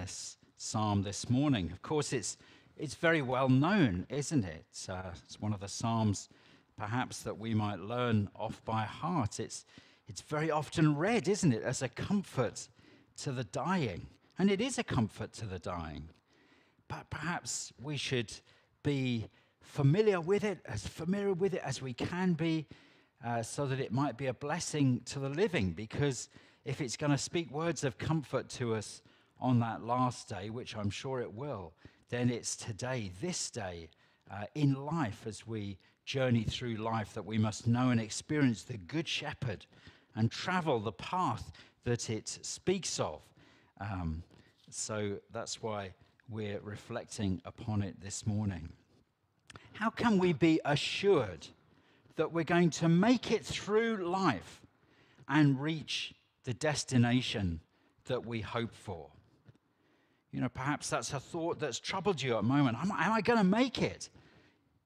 this psalm this morning. Of course, it's, it's very well known, isn't it? Uh, it's one of the psalms perhaps that we might learn off by heart. It's, it's very often read, isn't it, as a comfort to the dying. And it is a comfort to the dying. But perhaps we should be familiar with it, as familiar with it as we can be, uh, so that it might be a blessing to the living. Because if it's going to speak words of comfort to us on that last day, which I'm sure it will, then it's today, this day, uh, in life as we journey through life, that we must know and experience the Good Shepherd and travel the path that it speaks of. Um, so that's why we're reflecting upon it this morning. How can we be assured that we're going to make it through life and reach the destination that we hope for? You know, perhaps that's a thought that's troubled you at the moment. Am, am I going to make it?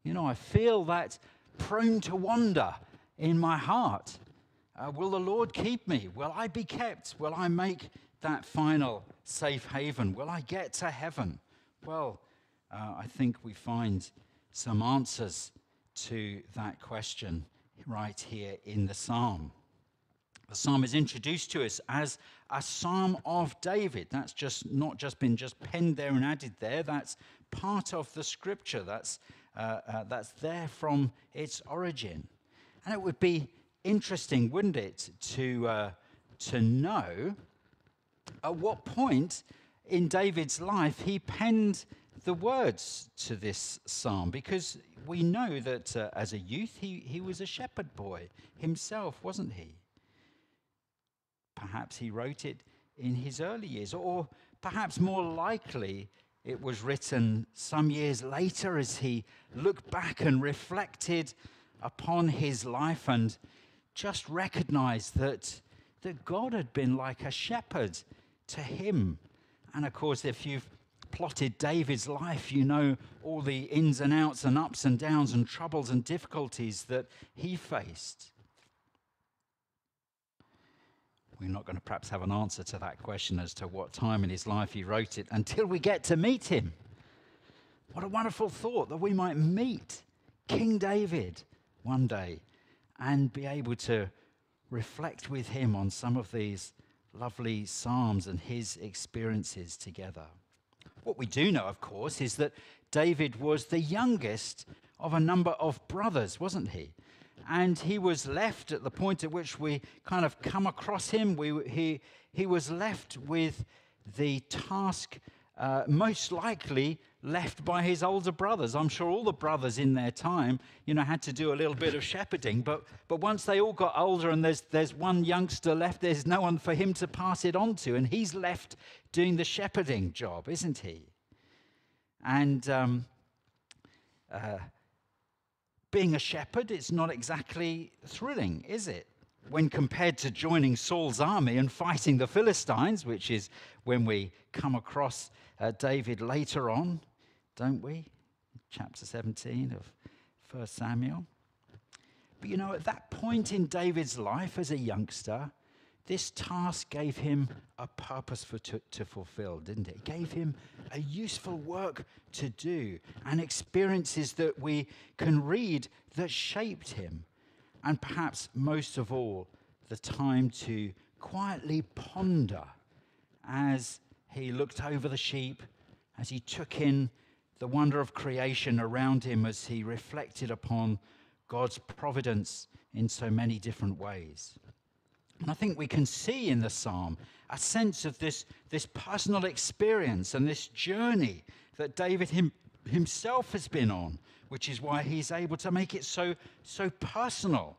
You know, I feel that prone to wander in my heart. Uh, will the Lord keep me? Will I be kept? Will I make that final safe haven? Will I get to heaven? Well, uh, I think we find some answers to that question right here in the psalm. The psalm is introduced to us as a psalm of David. That's just not just been just penned there and added there. That's part of the scripture. That's uh, uh, that's there from its origin. And it would be interesting, wouldn't it, to uh, to know at what point in David's life he penned the words to this psalm because we know that uh, as a youth he, he was a shepherd boy himself, wasn't he? Perhaps he wrote it in his early years, or perhaps more likely it was written some years later as he looked back and reflected upon his life and just recognized that, that God had been like a shepherd to him. And of course, if you've plotted David's life, you know all the ins and outs and ups and downs and troubles and difficulties that he faced. We're not going to perhaps have an answer to that question as to what time in his life he wrote it until we get to meet him. What a wonderful thought that we might meet King David one day and be able to reflect with him on some of these lovely Psalms and his experiences together. What we do know, of course, is that David was the youngest of a number of brothers, wasn't he? And he was left at the point at which we kind of come across him. We, he, he was left with the task, uh, most likely left by his older brothers. I'm sure all the brothers in their time, you know, had to do a little bit of shepherding. But, but once they all got older and there's, there's one youngster left, there's no one for him to pass it on to. And he's left doing the shepherding job, isn't he? And um, uh, being a shepherd, it's not exactly thrilling, is it? When compared to joining Saul's army and fighting the Philistines, which is when we come across uh, David later on, don't we? Chapter 17 of 1 Samuel. But you know, at that point in David's life as a youngster, this task gave him a purpose for to, to, fulfill, didn't it? It gave him a useful work to do and experiences that we can read that shaped him. And perhaps most of all, the time to quietly ponder as he looked over the sheep, as he took in the wonder of creation around him, as he reflected upon God's providence in so many different ways. And I think we can see in the psalm a sense of this, this personal experience and this journey that David him, himself has been on, which is why he's able to make it so, so personal.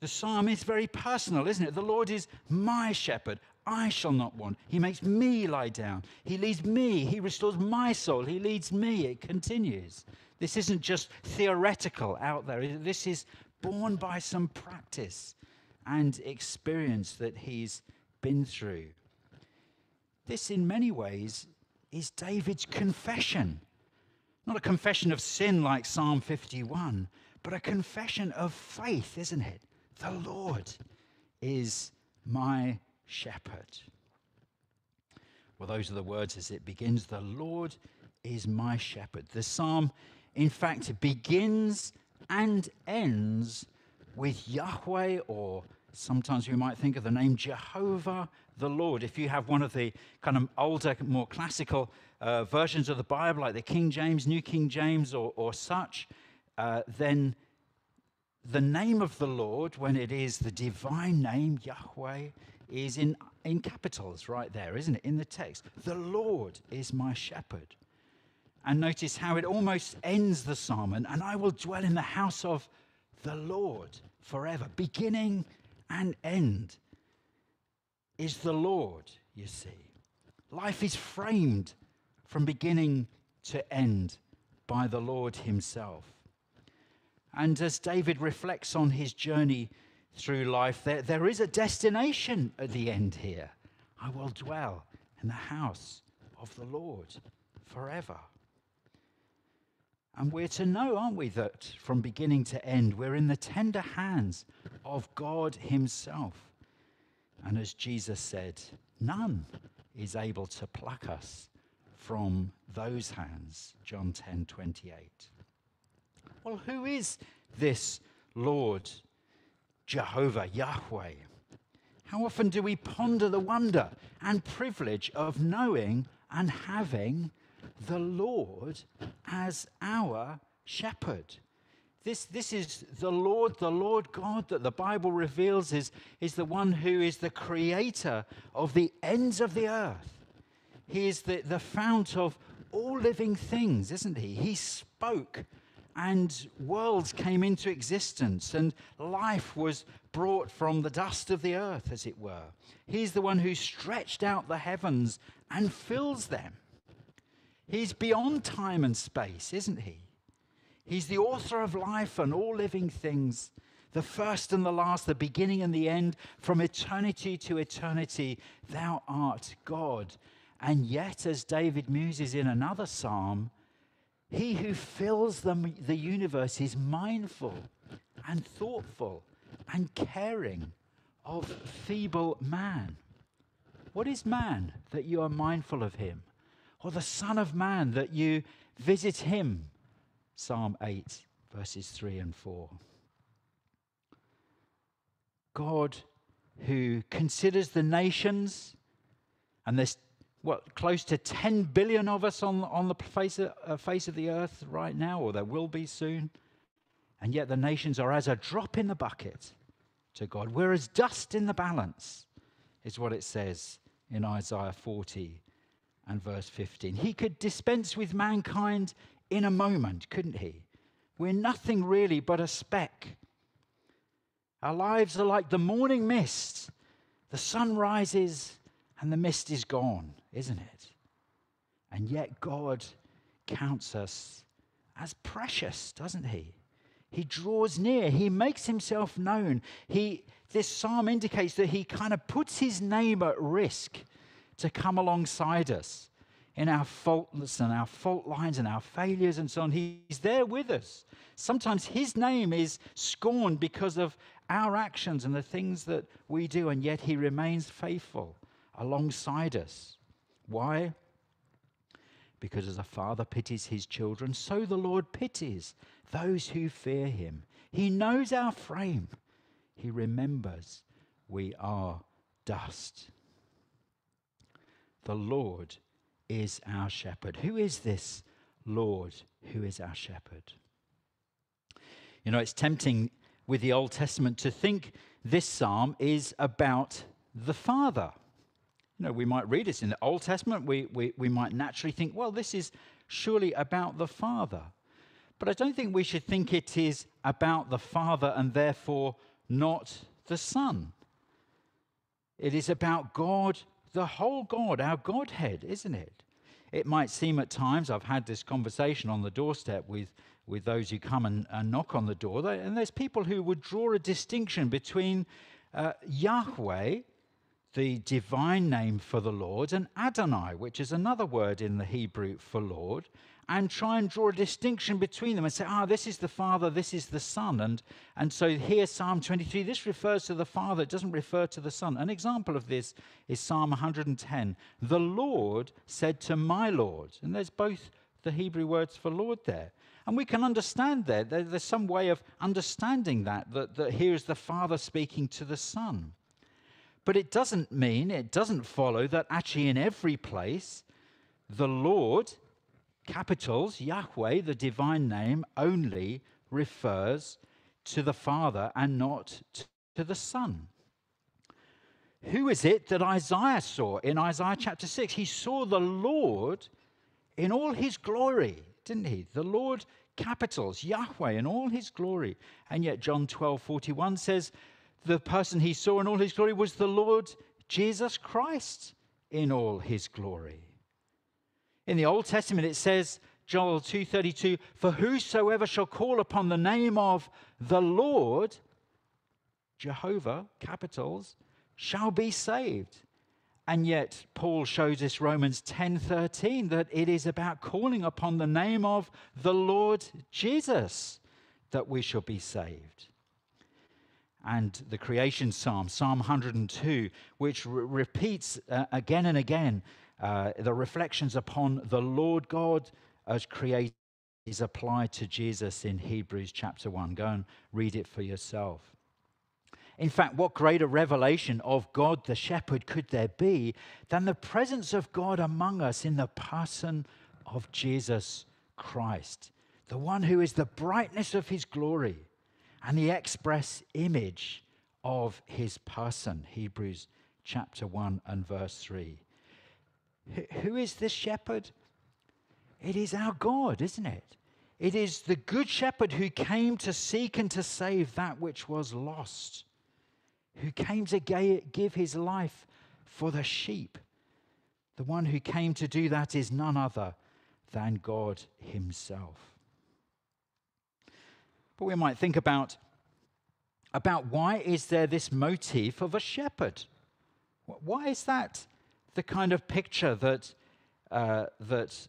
The psalm is very personal, isn't it? The Lord is my shepherd. I shall not want. He makes me lie down. He leads me. He restores my soul. He leads me. It continues. This isn't just theoretical out there. This is born by some practice and experience that he's been through. This, in many ways, is David's confession. Not a confession of sin like Psalm 51, but a confession of faith, isn't it? The Lord is my shepherd. Well, those are the words as it begins The Lord is my shepherd. The psalm, in fact, begins and ends with Yahweh, or sometimes we might think of the name Jehovah the Lord. If you have one of the kind of older, more classical uh, versions of the Bible, like the King James, New King James, or, or such, uh, then the name of the Lord, when it is the divine name, Yahweh, is in, in capitals right there, isn't it? In the text. The Lord is my shepherd. And notice how it almost ends the psalm, and I will dwell in the house of the Lord forever. Beginning and end is the Lord, you see. Life is framed from beginning to end by the Lord Himself. And as David reflects on his journey through life, there, there is a destination at the end here. I will dwell in the house of the Lord forever. And we're to know, aren't we, that from beginning to end, we're in the tender hands of God Himself. And as Jesus said, none is able to pluck us from those hands. John 10 28. Well, who is this Lord, Jehovah, Yahweh? How often do we ponder the wonder and privilege of knowing and having the Lord as our shepherd? This, this is the Lord, the Lord God that the Bible reveals is, is the one who is the creator of the ends of the earth. He is the, the fount of all living things, isn't he? He spoke and worlds came into existence and life was brought from the dust of the earth, as it were. He's the one who stretched out the heavens and fills them. He's beyond time and space, isn't he? He's the author of life and all living things, the first and the last, the beginning and the end. From eternity to eternity, thou art God. And yet, as David muses in another psalm, he who fills the, the universe is mindful and thoughtful and caring of feeble man. What is man that you are mindful of him? Or the Son of Man that you visit him Psalm 8, verses 3 and 4. God who considers the nations, and there's what close to 10 billion of us on, on the face of, uh, face of the earth right now, or there will be soon. And yet the nations are as a drop in the bucket to God. We're as dust in the balance, is what it says in Isaiah 40 and verse 15. He could dispense with mankind in a moment, couldn't he? We're nothing really but a speck. Our lives are like the morning mist. The sun rises and the mist is gone, isn't it? And yet God counts us as precious, doesn't he? He draws near, he makes himself known. He, this psalm indicates that he kind of puts his name at risk to come alongside us in our faultless and our fault lines and our failures and so on. He's there with us. Sometimes his name is scorned because of our actions and the things that we do, and yet he remains faithful alongside us. Why? Because as a father pities his children, so the Lord pities those who fear him. He knows our frame, he remembers we are dust. The Lord is our shepherd. Who is this Lord who is our shepherd? You know, it's tempting with the Old Testament to think this psalm is about the Father. You know, we might read this in the Old Testament, we, we, we might naturally think, well, this is surely about the Father. But I don't think we should think it is about the Father and therefore not the Son. It is about God the whole God, our Godhead, isn't it? It might seem at times, I've had this conversation on the doorstep with, with those who come and, and knock on the door, and there's people who would draw a distinction between uh, Yahweh, the divine name for the Lord and Adonai, which is another word in the Hebrew for Lord, and try and draw a distinction between them and say, ah, this is the Father, this is the Son. And, and so here, Psalm 23, this refers to the Father, it doesn't refer to the Son. An example of this is Psalm 110. The Lord said to my Lord, and there's both the Hebrew words for Lord there. And we can understand there, there's some way of understanding that, that, that here is the Father speaking to the Son. But it doesn't mean, it doesn't follow that actually in every place, the Lord, capitals, Yahweh, the divine name, only refers to the Father and not to the Son. Who is it that Isaiah saw in Isaiah chapter 6? He saw the Lord in all his glory, didn't he? The Lord, capitals, Yahweh in all his glory. And yet John 12 41 says, the person he saw in all his glory was the Lord Jesus Christ in all his glory. In the Old Testament it says Joel 2:32 for whosoever shall call upon the name of the Lord Jehovah capitals shall be saved. And yet Paul shows us Romans 10:13 that it is about calling upon the name of the Lord Jesus that we shall be saved and the creation psalm, Psalm 102, which re- repeats uh, again and again uh, the reflections upon the Lord God as creator is applied to Jesus in Hebrews chapter 1. Go and read it for yourself. In fact, what greater revelation of God the shepherd could there be than the presence of God among us in the person of Jesus Christ, the one who is the brightness of his glory and the express image of his person. Hebrews chapter 1 and verse 3. Who is this shepherd? It is our God, isn't it? It is the good shepherd who came to seek and to save that which was lost, who came to give his life for the sheep. The one who came to do that is none other than God himself. But we might think about, about why is there this motif of a shepherd? Why is that the kind of picture that, uh, that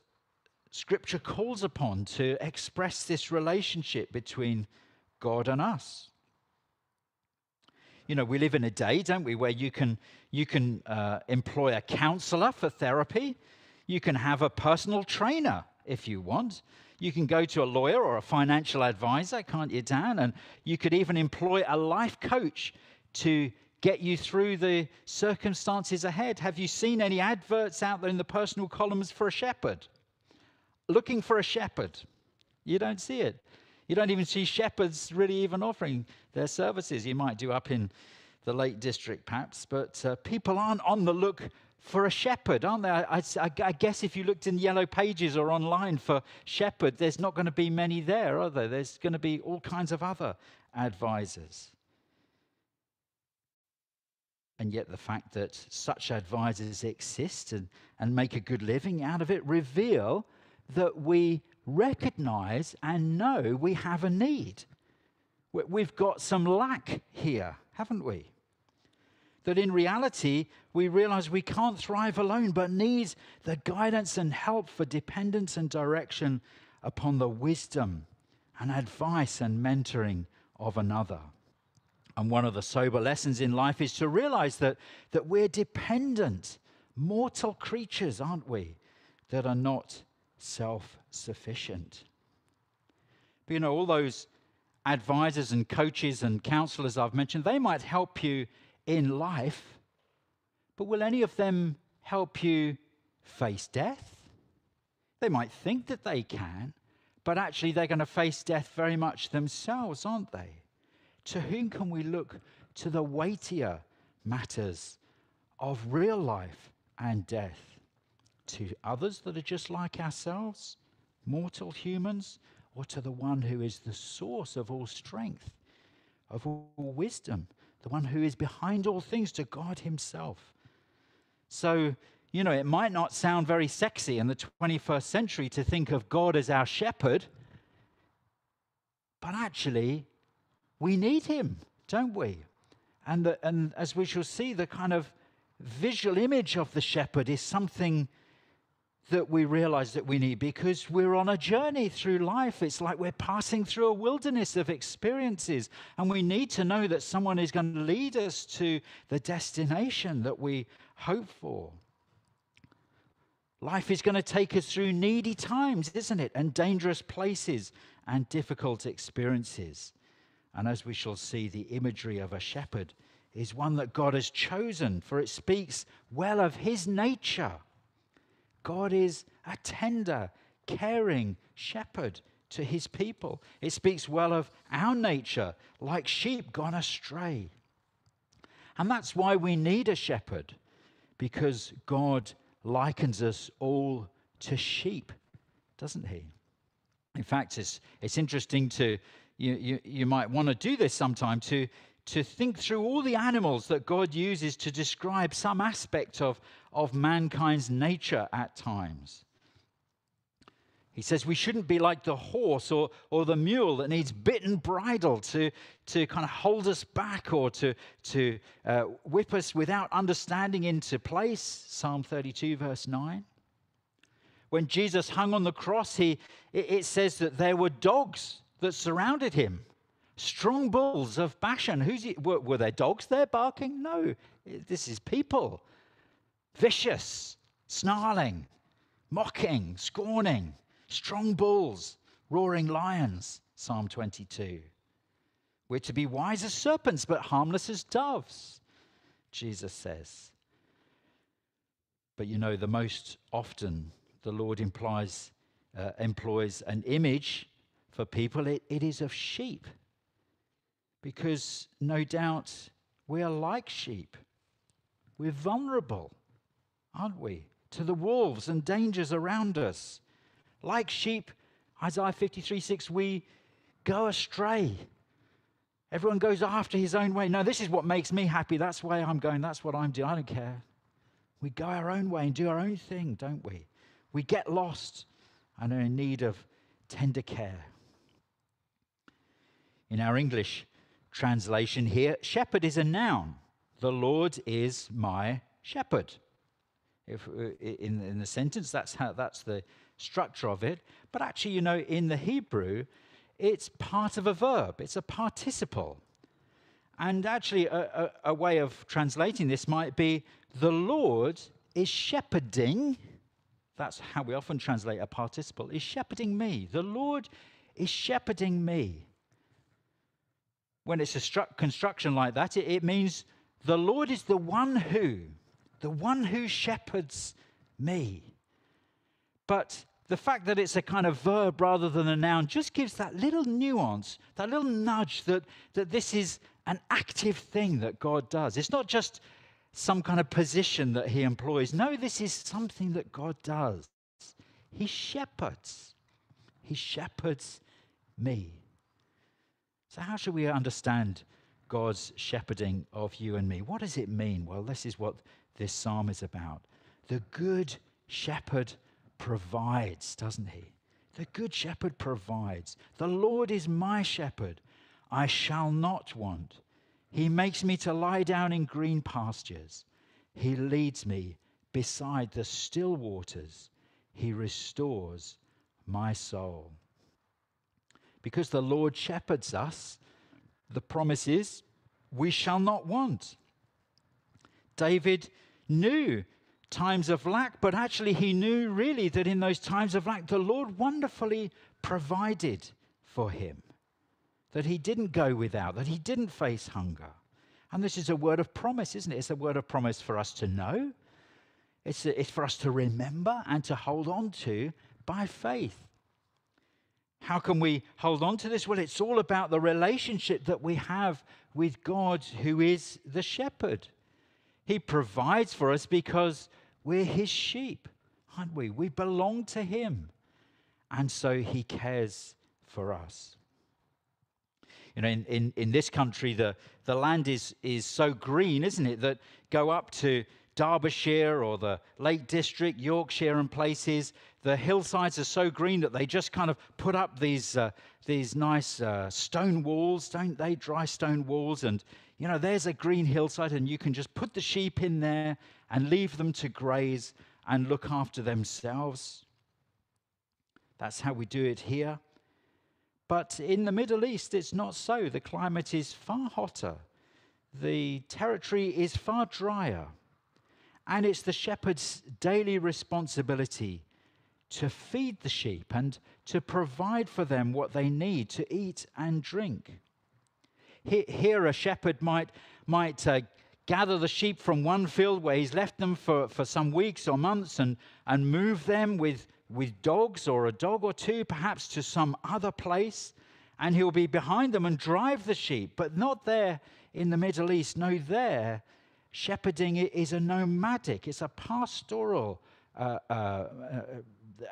Scripture calls upon to express this relationship between God and us? You know, we live in a day, don't we, where you can, you can uh, employ a counselor for therapy. You can have a personal trainer if you want. You can go to a lawyer or a financial advisor, can't you, Dan? And you could even employ a life coach to get you through the circumstances ahead. Have you seen any adverts out there in the personal columns for a shepherd? Looking for a shepherd. You don't see it. You don't even see shepherds really even offering their services. You might do up in the Lake District, perhaps, but uh, people aren't on the look for a shepherd, aren't they? I, I, I, guess if you looked in yellow pages or online for shepherd, there's not going to be many there, are there? There's going to be all kinds of other advisors. And yet, the fact that such advisors exist and, and make a good living out of it reveal that we recognize and know we have a need. We've got some lack here, haven't we? that in reality, we realize we can't thrive alone, but need the guidance and help for dependence and direction upon the wisdom and advice and mentoring of another. And one of the sober lessons in life is to realize that, that we're dependent, mortal creatures, aren't we? That are not self sufficient. But you know, all those advisors and coaches and counselors I've mentioned, they might help you in life, but will any of them help you face death? They might think that they can, but actually they're going to face death very much themselves, aren't they? To whom can we look to the weightier matters of real life and death? To others that are just like ourselves, mortal humans, or to the one who is the source of all strength, of all wisdom, the one who is behind all things, to God Himself. So, you know, it might not sound very sexy in the 21st century to think of God as our shepherd, but actually, we need Him, don't we? And, the, and as we shall see, the kind of visual image of the shepherd is something that we realize that we need because we're on a journey through life. It's like we're passing through a wilderness of experiences, and we need to know that someone is going to lead us to the destination that we hope for. Life is going to take us through needy times, isn't it? And dangerous places and difficult experiences. And as we shall see, the imagery of a shepherd is one that God has chosen, for it speaks well of his nature. God is a tender, caring shepherd to his people. It speaks well of our nature, like sheep gone astray. And that's why we need a shepherd, because God likens us all to sheep, doesn't he? In fact, it's, it's interesting to, you, you, you might want to do this sometime, to, to think through all the animals that God uses to describe some aspect of, of mankind's nature at times. He says we shouldn't be like the horse or, or the mule that needs bit and bridle to, to kind of hold us back or to, to uh, whip us without understanding into place. Psalm 32, verse 9. When Jesus hung on the cross, he, it, it says that there were dogs that surrounded him strong bulls of Bashan. Who's it, were, were there dogs there barking? No, this is people. Vicious, snarling, mocking, scorning, strong bulls, roaring lions. Psalm 22. We're to be wise as serpents, but harmless as doves, Jesus says. But you know, the most often the Lord implies, uh, employs an image for people, it, it is of sheep because no doubt we are like sheep. We're vulnerable, aren't we, to the wolves and dangers around us. Like sheep, Isaiah 53 6, we go astray. Everyone goes after his own way. No, this is what makes me happy. That's way I'm going. That's what I'm doing. I don't care. We go our own way and do our own thing, don't we? We get lost and are in need of tender care. In our English translation here, shepherd is a noun. The Lord is my shepherd. If, uh, in, in the sentence, that's, how, that's the structure of it. But actually, you know, in the Hebrew, it's part of a verb, it's a participle. And actually, a, a, a way of translating this might be the Lord is shepherding. That's how we often translate a participle, is shepherding me. The Lord is shepherding me when it's a stru- construction like that, it, it means the Lord is the one who, the one who shepherds me. But the fact that it's a kind of verb rather than a noun just gives that little nuance, that little nudge that, that this is an active thing that God does. It's not just some kind of position that he employs. No, this is something that God does. He shepherds. He shepherds me. So, how should we understand God's shepherding of you and me? What does it mean? Well, this is what this psalm is about. The good shepherd provides, doesn't he? The good shepherd provides. The Lord is my shepherd. I shall not want. He makes me to lie down in green pastures. He leads me beside the still waters. He restores my soul. Because the Lord shepherds us, the promise is we shall not want. David knew times of lack, but actually he knew really that in those times of lack, the Lord wonderfully provided for him. That he didn't go without, that he didn't face hunger. And this is a word of promise, isn't it? It's a word of promise for us to know, it's, a, it's for us to remember and to hold on to by faith. How can we hold on to this? Well, it's all about the relationship that we have with God, who is the shepherd. He provides for us because we're his sheep, aren't we? We belong to him. And so he cares for us. You know, in, in, in this country, the, the land is, is so green, isn't it, that go up to, Derbyshire or the Lake District, Yorkshire, and places, the hillsides are so green that they just kind of put up these, uh, these nice uh, stone walls, don't they? Dry stone walls. And, you know, there's a green hillside, and you can just put the sheep in there and leave them to graze and look after themselves. That's how we do it here. But in the Middle East, it's not so. The climate is far hotter, the territory is far drier, and it's the shepherd's daily responsibility to feed the sheep and to provide for them what they need to eat and drink. Here, a shepherd might, might uh, gather the sheep from one field where he's left them for, for some weeks or months and, and move them with with dogs or a dog or two, perhaps to some other place, and he'll be behind them and drive the sheep, but not there in the Middle East. No, there, shepherding is a nomadic, it's a pastoral uh, uh, uh,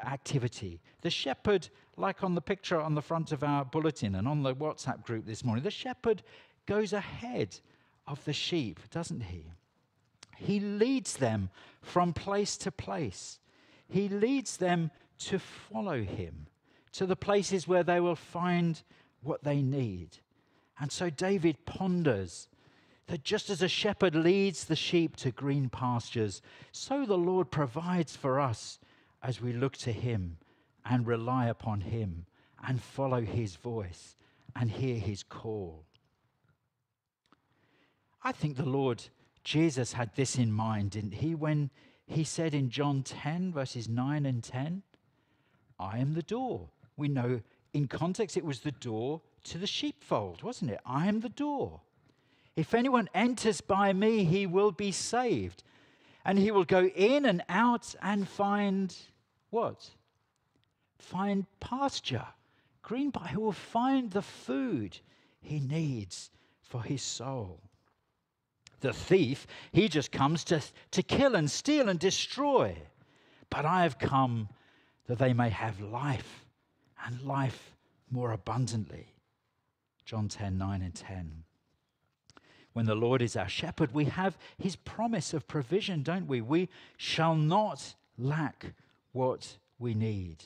activity. The shepherd, like on the picture on the front of our bulletin and on the WhatsApp group this morning, the shepherd goes ahead of the sheep, doesn't he? He leads them from place to place he leads them to follow him to the places where they will find what they need. And so David ponders that just as a shepherd leads the sheep to green pastures, so the Lord provides for us as we look to him and rely upon him and follow his voice and hear his call. I think the Lord Jesus had this in mind, didn't he, when he said in John 10, verses 9 and 10, I am the door. We know in context it was the door to the sheepfold, wasn't it? I am the door. If anyone enters by me, he will be saved. And he will go in and out and find what? Find pasture, green pasture. He will find the food he needs for his soul the thief, he just comes to, to kill and steal and destroy. But I have come that they may have life and life more abundantly. John 10 9 and 10. When the Lord is our shepherd, we have his promise of provision, don't we? We shall not lack what we need.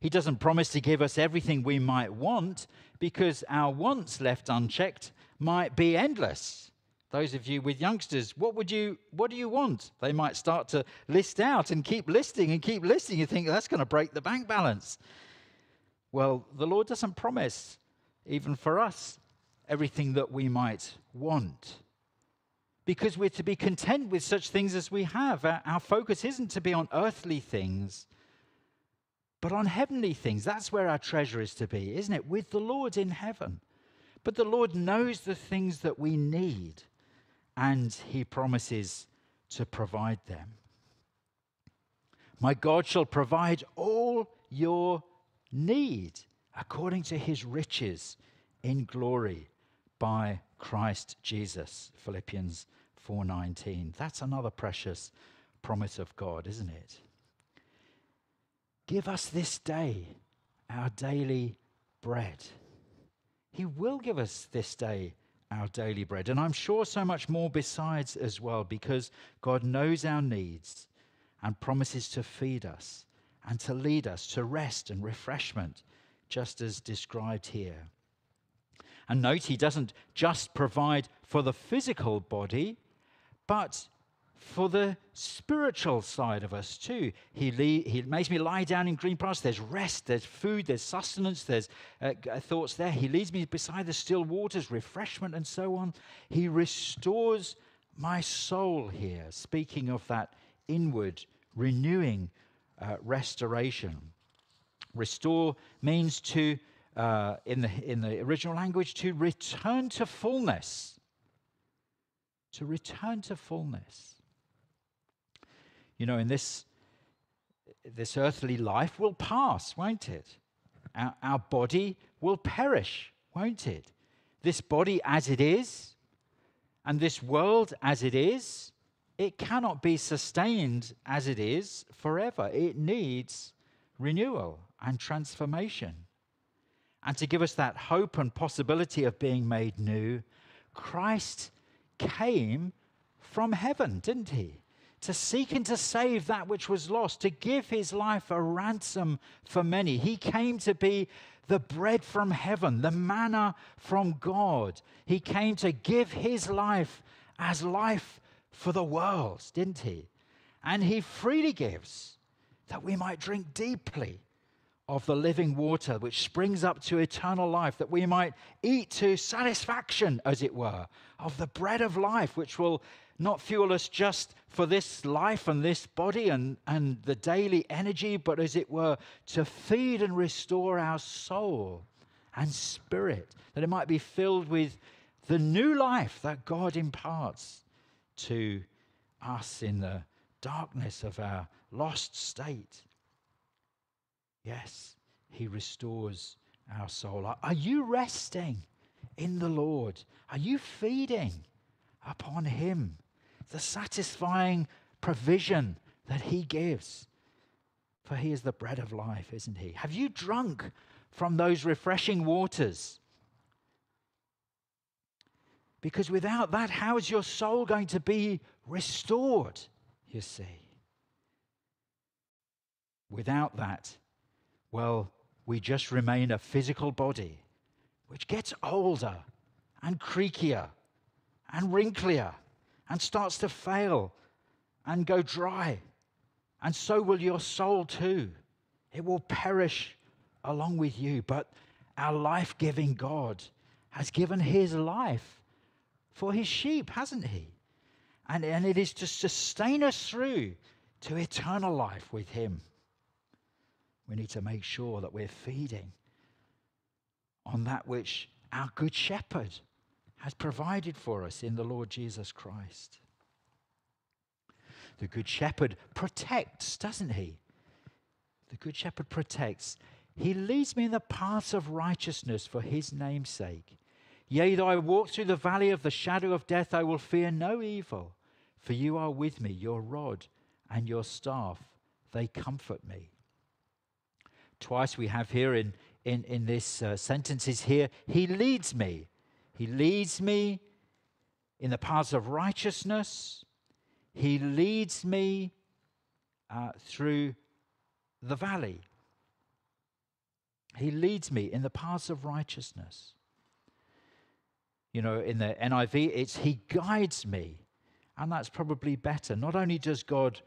He doesn't promise to give us everything we might want because our wants left unchecked might be endless. Those of you with youngsters, what would you what do you want? They might start to list out and keep listing and keep listing. You think that's going to break the bank balance. Well, the Lord doesn't promise, even for us, everything that we might want. Because we're to be content with such things as we have. Our, focus isn't to be on earthly things, but on heavenly things. That's where our treasure is to be, isn't it? With the Lord in heaven. But the Lord knows the things that we need and he promises to provide them. My God shall provide all your need according to his riches in glory by Christ Jesus. Philippians 4:19. That's another precious promise of God, isn't it? Give us this day our daily bread. He will give us this day our daily bread. And I'm sure so much more besides as well, because God knows our needs and promises to feed us and to lead us to rest and refreshment, just as described here. And note, He doesn't just provide for the physical body, but for the spiritual side of us too. He, le- he makes me lie down in green pastures. There's rest, there's food, there's sustenance, there's uh, thoughts there. He leads me beside the still waters, refreshment, and so on. He restores my soul here, speaking of that inward, renewing uh, restoration. Restore means to, uh, in, the, in the original language, to return to fullness. To return to fullness. You know, in this, this earthly life will pass, won't it? Our, our body will perish, won't it? This body as it is, and this world as it is, it cannot be sustained as it is forever. It needs renewal and transformation. And to give us that hope and possibility of being made new, Christ came from heaven, didn't he? to seek and to save that which was lost, to give his life a ransom for many. He came to be the bread from heaven, the manna from God. He came to give his life as life for the world, didn't he? And he freely gives that we might drink deeply of the living water which springs up to eternal life, that we might eat to satisfaction, as it were, of the bread of life which will not fuel us just for this life and this body and, and the daily energy, but as it were, to feed and restore our soul and spirit, that it might be filled with the new life that God imparts to us in the darkness of our lost state. Yes, He restores our soul. Are you resting in the Lord? Are you feeding upon Him? the satisfying provision that He gives. For He is the bread of life, isn't He? Have you drunk from those refreshing waters? Because without that, how is your soul going to be restored? You see. Without that, well, we just remain a physical body which gets older and creakier and wrinklier and starts to fail and go dry. And so will your soul too. It will perish along with you. But our life giving God has given his life for his sheep, hasn't he? And, and it is to sustain us through to eternal life with him. We need to make sure that we're feeding on that which our good shepherd has provided for us in the Lord Jesus Christ. The Good Shepherd protects, doesn't he? The Good Shepherd protects. He leads me in the paths of righteousness for his name's sake. Yea, though I walk through the valley of the shadow of death, I will fear no evil, for you are with me, your rod and your staff, they comfort me. Twice we have here in, in, in this uh, sentences here, he leads me. He leads me in the paths of righteousness. He leads me uh, through the valley. He leads me in the paths of righteousness. You know, in the NIV, it's He guides me. And that's probably better. Not only does God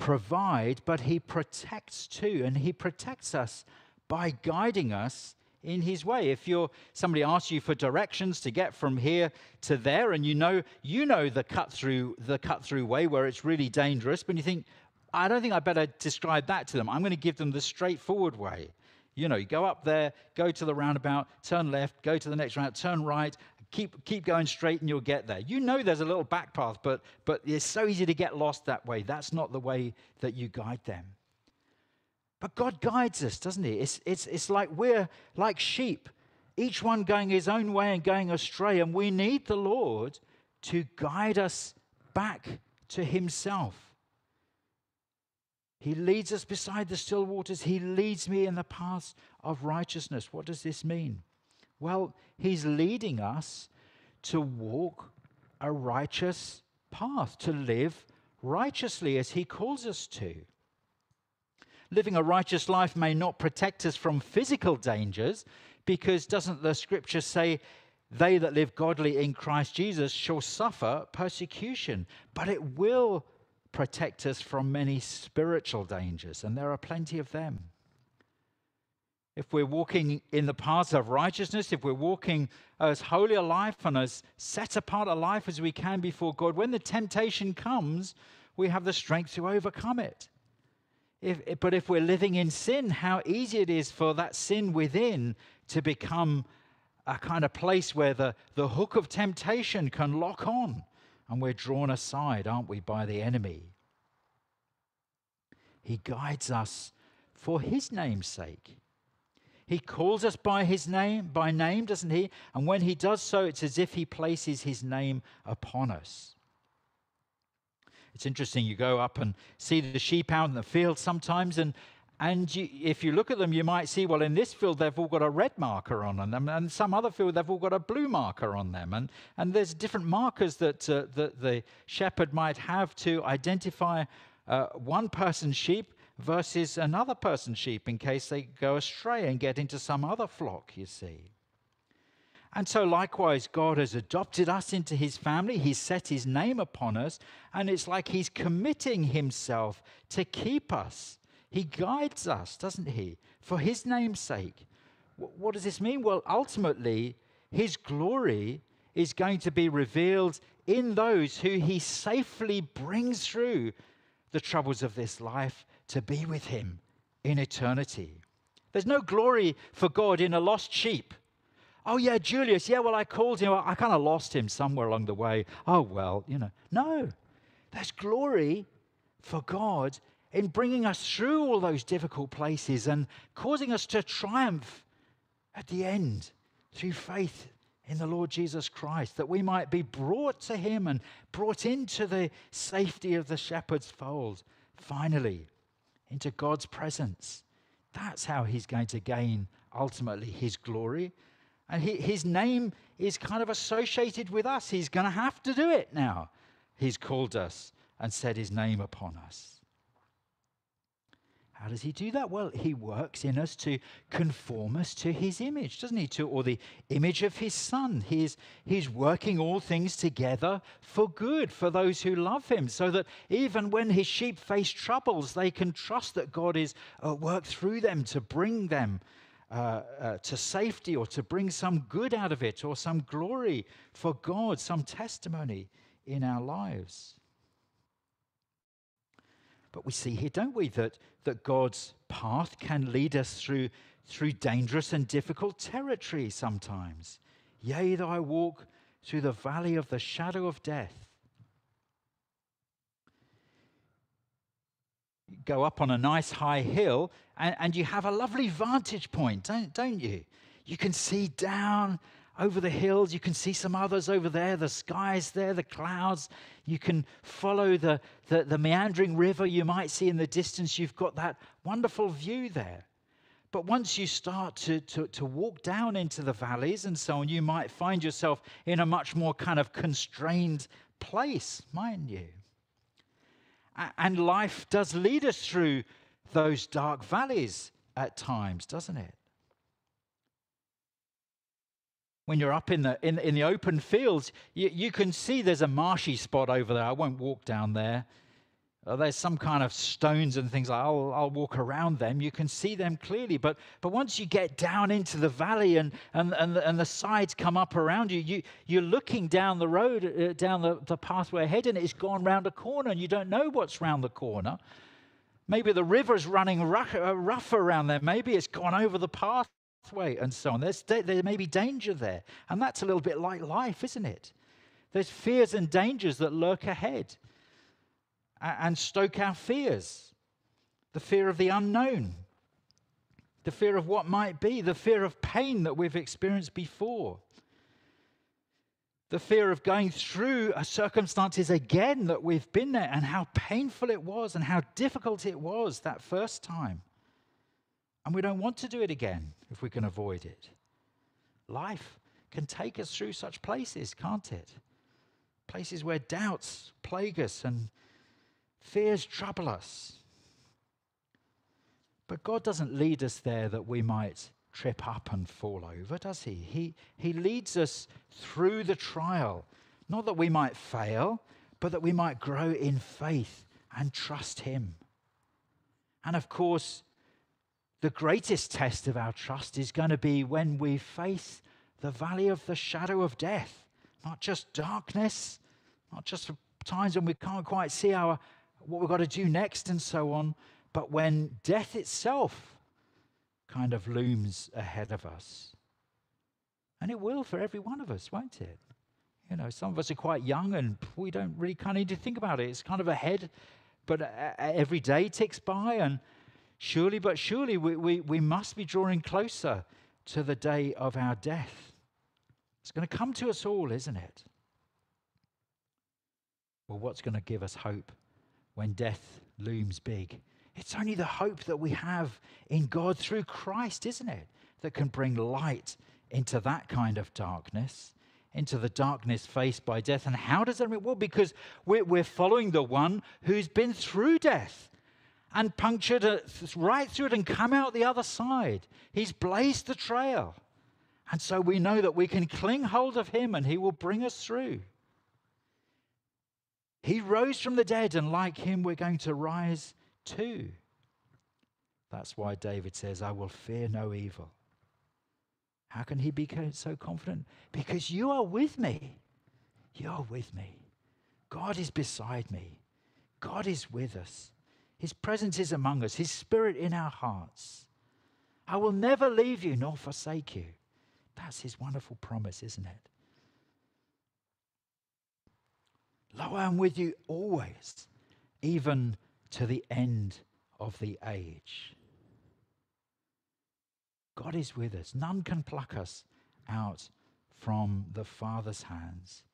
provide, but He protects too. And He protects us by guiding us in his way. If you're somebody asks you for directions to get from here to there, and you know you know the cut through the cut through way where it's really dangerous, but you think, I don't think I better describe that to them. I'm going to give them the straightforward way. You know, you go up there, go to the roundabout, turn left, go to the next round, turn right, keep keep going straight, and you'll get there. You know there's a little back path, but but it's so easy to get lost that way. That's not the way that you guide them. But God guides us, doesn't He? It's, it's, it's like we're like sheep, each one going his own way and going astray. And we need the Lord to guide us back to Himself. He leads us beside the still waters. He leads me in the paths of righteousness. What does this mean? Well, He's leading us to walk a righteous path, to live righteously as He calls us to living a righteous life may not protect us from physical dangers, because doesn't the scripture say, they that live godly in Christ Jesus shall suffer persecution? But it will protect us from many spiritual dangers, and there are plenty of them. If we're walking in the paths of righteousness, if we're walking as holy a life and as set apart a life as we can before God, when the temptation comes, we have the strength to overcome it. If, but if we're living in sin, how easy it is for that sin within to become a kind of place where the, the hook of temptation can lock on and we're drawn aside, aren't we, by the enemy? He guides us for his name's sake. He calls us by his name, by name, doesn't he? And when he does so, it's as if he places his name upon us. It's interesting, you go up and see the sheep out in the field sometimes, and, And you, if you look at them, you might see, well, in this field, they've all got a red marker on them, and some other field, they've all got a blue marker on them. And, and there's different markers that, uh, that the shepherd might have to identify uh, one person's sheep versus another person's sheep in case they go astray and get into some other flock, you see. And so, likewise, God has adopted us into his family. He's set his name upon us. And it's like he's committing himself to keep us. He guides us, doesn't he? For his name's sake. What does this mean? Well, ultimately, his glory is going to be revealed in those who he safely brings through the troubles of this life to be with him in eternity. There's no glory for God in a lost sheep. Oh, yeah, Julius. Yeah, well, I called him. I kind of lost him somewhere along the way. Oh, well, you know. No, there's glory for God in bringing us through all those difficult places and causing us to triumph at the end through faith in the Lord Jesus Christ, that we might be brought to Him and brought into the safety of the shepherd's fold, finally, into God's presence. That's how He's going to gain ultimately His glory and he, his name is kind of associated with us. He's going to have to do it now. He's called us and set his name upon us. How does he do that? Well, he works in us to conform us to his image, doesn't he? To or the image of his son. He's he's working all things together for good for those who love him, so that even when his sheep face troubles, they can trust that God is at work through them to bring them uh, uh, to safety or to bring some good out of it or some glory for God, some testimony in our lives. But we see here, don't we, that, that God's path can lead us through, through dangerous and difficult territory sometimes. Yea, though I walk through the valley of the shadow of death, go up on a nice high hill and, and you have a lovely vantage point, don't, don't you? You can see down over the hills. You can see some others over there, the skies there, the clouds. You can follow the, the, the, meandering river you might see in the distance. You've got that wonderful view there. But once you start to, to, to walk down into the valleys and so on, you might find yourself in a much more kind of constrained place, mind you. And life does lead us through those dark valleys at times, doesn't it? When you're up in the, in, in the open fields, you, you can see there's a marshy spot over there. I won't walk down there. Uh, there's some kind of stones and things I'll, I'll walk around them. You can see them clearly. But, but once you get down into the valley and, and, and, the, and the sides come up around you, you, you're looking down the road, uh, down the, the pathway ahead, and it's gone round a corner, and you don't know what's round the corner. Maybe the river's running rough, uh, rough around there. Maybe it's gone over the pathway and so on. There's, there may be danger there. And that's a little bit like life, isn't it? There's fears and dangers that lurk ahead and stoke our fears the fear of the unknown, the fear of what might be, the fear of pain that we've experienced before, the fear of going through circumstances again that we've been there and how painful it was and how difficult it was that first time. And we don't want to do it again if we can avoid it. Life can take us through such places, can't it? Places where doubts plague us and Fears trouble us. But God doesn't lead us there that we might trip up and fall over, does He? He, he leads us through the trial, not that we might fail, but that we might grow in faith and trust Him. And of course, the greatest test of our trust is going to be when we face the valley of the shadow of death, not just darkness, not just times when we can't quite see our what we've got to do next and so on. But when death itself kind of looms ahead of us, and it will for every one of us, won't it? You know, some of us are quite young and we don't really kind of need to think about it. It's kind of ahead, but uh, every day ticks by, and surely, but surely, we, we, we must be drawing closer to the day of our death. It's going to come to us all, isn't it? Well, what's going to give us hope? when death looms big. It's only the hope that we have in God through Christ, isn't it? That can bring light into that kind of darkness, into the darkness faced by death. And how does that work? Well, because we're, we're following the one who's been through death and punctured it right through it and come out the other side. He's blazed the trail. And so we know that we can cling hold of him and he will bring us through. He rose from the dead, and like him, we're going to rise too. That's why David says, I will fear no evil. How can he be so confident? Because you are with me. You're with me. God is beside me. God is with us. His presence is among us, His Spirit in our hearts. I will never leave you nor forsake you. That's His wonderful promise, isn't it? Lo, I am with you always, even to the end of the age. God is with us. None can pluck us out from the Father's hands.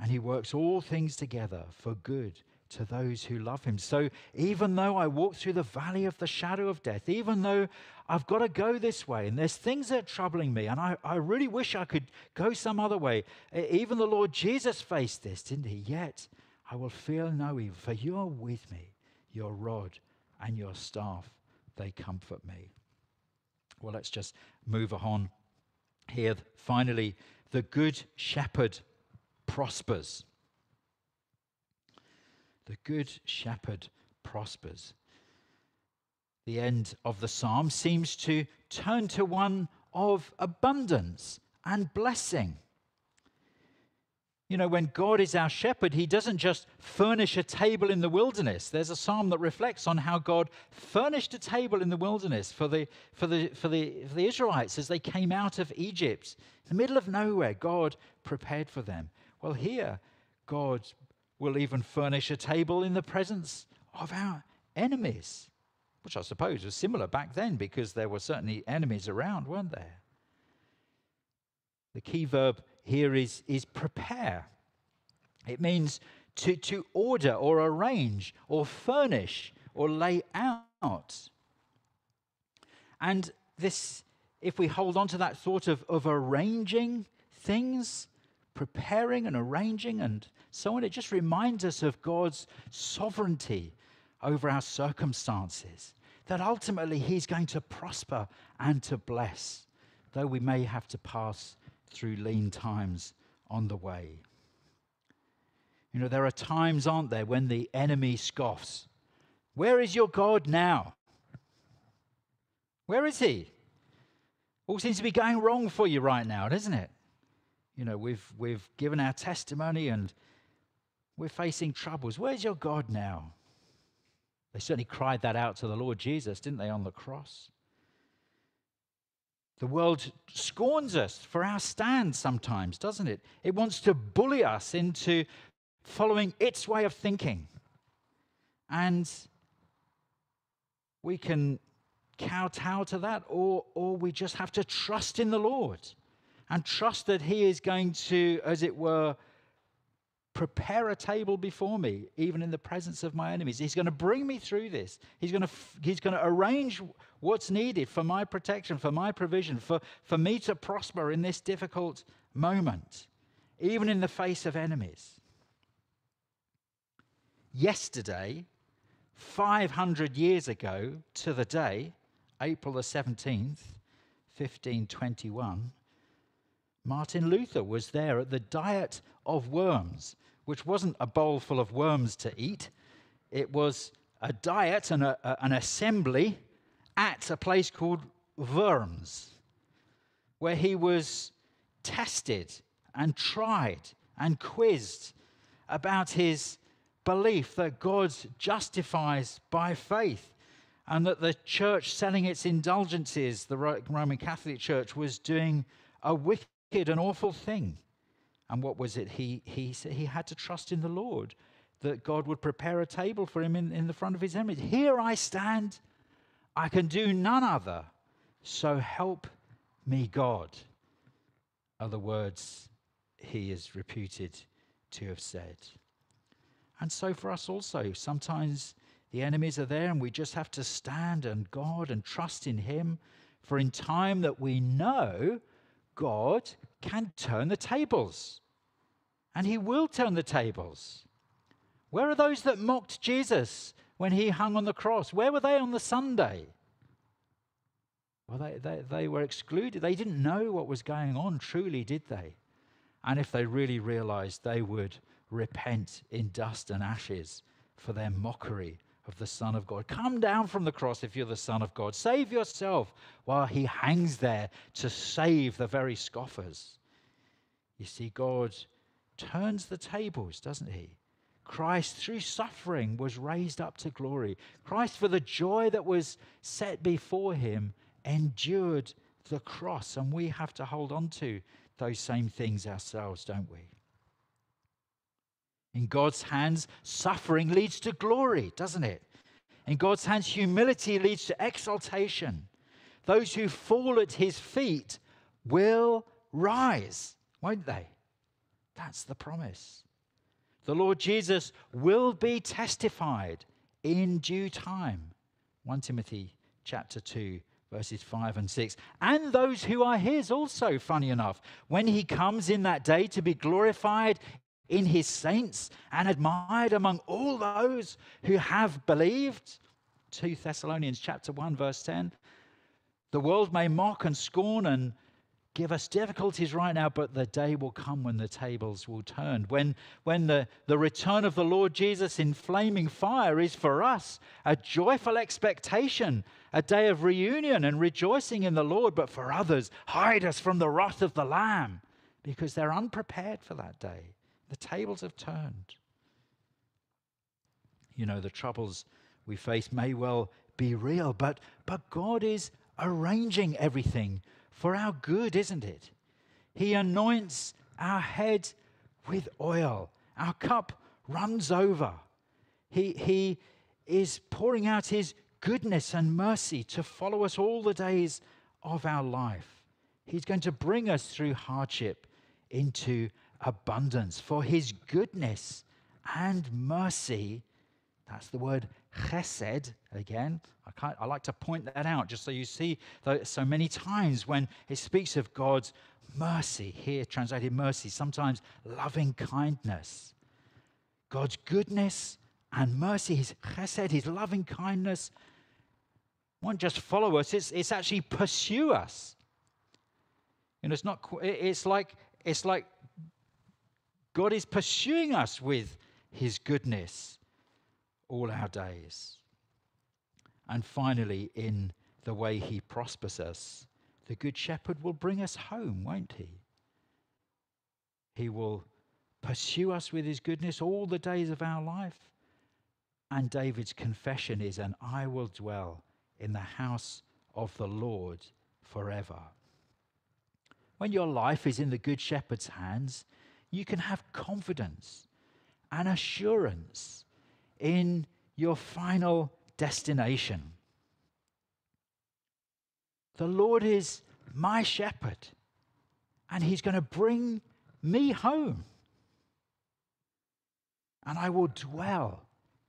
And He works all things together for good to those who love him. So even though I walk through the valley of the shadow of death, even though I've got to go this way and there's things that are troubling me, and I, I really wish I could go some other way, even the Lord Jesus faced this, didn't he? Yet I will feel no evil, for you are with me, your rod and your staff, they comfort me. Well, let's just move on here. Finally, the good shepherd prospers. The good shepherd prospers. The end of the psalm seems to turn to one of abundance and blessing. You know, when God is our shepherd, he doesn't just furnish a table in the wilderness. There's a psalm that reflects on how God furnished a table in the wilderness for the, for the, for the, for the Israelites as they came out of Egypt. In the middle of nowhere, God prepared for them. Well, here, God will even furnish a table in the presence of our enemies, which I suppose was similar back then because there were certainly enemies around, weren't there? The key verb here is, is prepare. It means to, to order or arrange or furnish or lay out. And this, if we hold on to that thought of, of arranging things, preparing and arranging and so on. It just reminds us of God's sovereignty over our circumstances, that ultimately He's going to prosper and to bless, though we may have to pass through lean times on the way. You know, there are times, aren't there, when the enemy scoffs. Where is your God now? Where is he? All seems to be going wrong for you right now, doesn't it? You know, we've, we've given our testimony and we're facing troubles. Where's your God now? They certainly cried that out to the Lord Jesus, didn't they, on the cross? The world scorns us for our stand sometimes, doesn't it? It wants to bully us into following its way of thinking. And we can kowtow to that, or, or we just have to trust in the Lord and trust that He is going to, as it were, prepare a table before me, even in the presence of my enemies. He's going to bring me through this. He's going to, he's going to arrange what's needed for my protection, for my provision, for, for me to prosper in this difficult moment, even in the face of enemies. Yesterday, 500 years ago to the day, April the 17th, 1521, Martin Luther was there at the Diet of Worms, which wasn't a bowl full of worms to eat. It was a diet and a, a, an assembly at a place called Worms, where he was tested and tried and quizzed about his belief that God justifies by faith and that the church selling its indulgences, the Roman Catholic Church, was doing a wicked an awful thing. And what was it? He, he, he had to trust in the Lord that God would prepare a table for him in, in the front of his enemies. Here I stand, I can do none other. So help me, God, the words he is reputed to have said. And so for us also, sometimes The enemies are there, and we just have to stand and God and trust in Him. For in time that we know, God can turn the tables. And He will turn the tables. Where are those that mocked Jesus when He hung on the cross? Where were they on the Sunday? Well, they, they, they were excluded. They didn't know what was going on, truly, did they? And if they really realized, they would repent in dust and ashes for their mockery of the Son of God. Come down from the cross if you're the Son of God. Save yourself while he hangs there to save the very scoffers. You see, God turns the tables, doesn't he? Christ, through suffering, was raised up to glory. Christ, for the joy that was set before him, endured the cross. And we have to hold on to those same things ourselves, don't we? In God's hands, suffering leads to glory, doesn't it? In God's hands, humility leads to exaltation. Those who fall at his feet will rise, won't they? That's the promise. The Lord Jesus will be testified in due time. 1 Timothy chapter 2 verses 5 and 6. And those who are his also, funny enough, when he comes in that day to be glorified in his saints and admired among all those who have believed. 2 Thessalonians chapter 1 verse 10. The world may mock and scorn and give us difficulties right now, but the day will come when the tables will turn. When, when the, the return of the Lord Jesus in flaming fire is for us a joyful expectation, a day of reunion and rejoicing in the Lord, but for others, hide us from the wrath of the Lamb because they're unprepared for that day. The tables have turned. You know, the troubles we face may well be real, but, but God is arranging everything for our good, isn't it? He anoints our head with oil, our cup runs over. He, he is pouring out His goodness and mercy to follow us all the days of our life. He's going to bring us through hardship into abundance. For His goodness and mercy, that's the word chesed again. I, I, like to point that out just so you see so many times when it speaks of God's mercy, here translated mercy, sometimes loving kindness. God's goodness and mercy, his chesed, his loving kindness, won't just follow us, it's, it's actually pursue us. You know, it's not, it's like, it's like God is pursuing us with his goodness all our days. And finally, in the way he prospers us, the Good Shepherd will bring us home, won't he? He will pursue us with his goodness all the days of our life. And David's confession is, And I will dwell in the house of the Lord forever. When your life is in the Good Shepherd's hands, you can have confidence and assurance in your final destination. The Lord is my shepherd, and He's going to bring me home. And I will dwell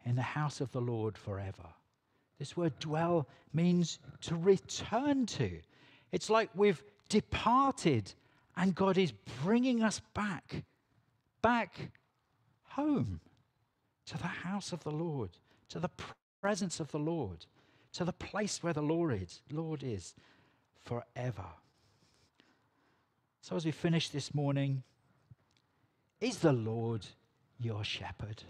in the house of the Lord forever. This word dwell means to return to. It's like we've departed and God is bringing us back, back home to the house of the Lord, to the presence of the Lord, to the place where the Lord is, Lord is forever. So, as we finish this morning, is the Lord your shepherd?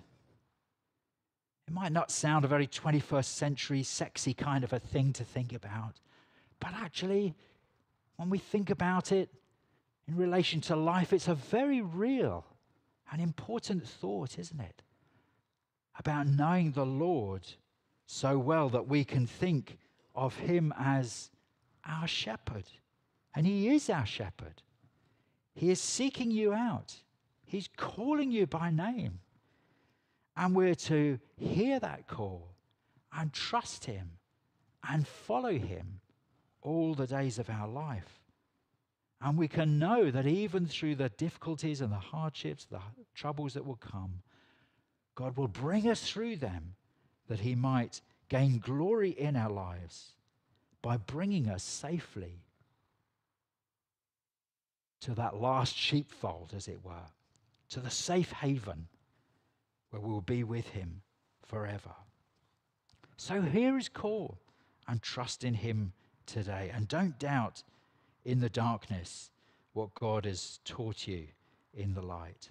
It might not sound a very 21st century, sexy kind of a thing to think about, but actually, when we think about it in relation to life, it's a very real and important thought, isn't it? about knowing the Lord so well that we can think of him as our shepherd. And he is our shepherd. He is seeking you out, he's calling you by name. And we're to hear that call and trust him and follow him all the days of our life. And we can know that even through the difficulties and the hardships, the troubles that will come, God will bring us through them that he might gain glory in our lives by bringing us safely to that last sheepfold, as it were, to the safe haven where we will be with him forever. So hear his call and trust in him today. And don't doubt in the darkness what God has taught you in the light.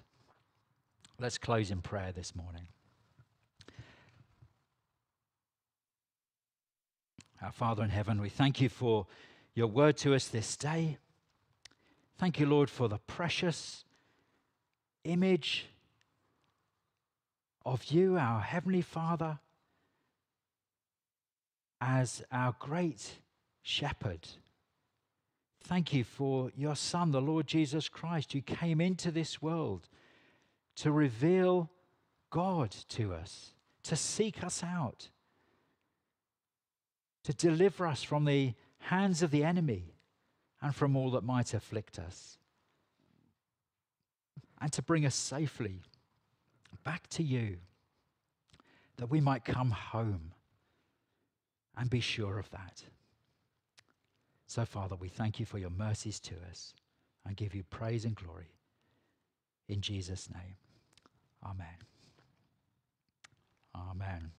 Let's close in prayer this morning. Our Father in heaven, we thank you for your word to us this day. Thank you, Lord, for the precious image of you, our Heavenly Father, as our great shepherd. Thank you for your Son, the Lord Jesus Christ, who came into this world to reveal God to us, to seek us out, to deliver us from the hands of the enemy and from all that might afflict us, and to bring us safely back to you, that we might come home and be sure of that. So, Father, we thank you for your mercies to us and give you praise and glory. In Jesus' name, Amen. Amen.